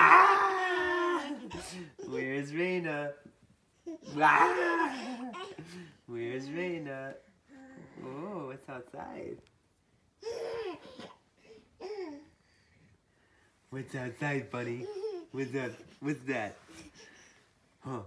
Ah! Where's Raina? Ah! Where's Raina? Oh, what's outside? What's outside, buddy? What's that? What's that? Huh?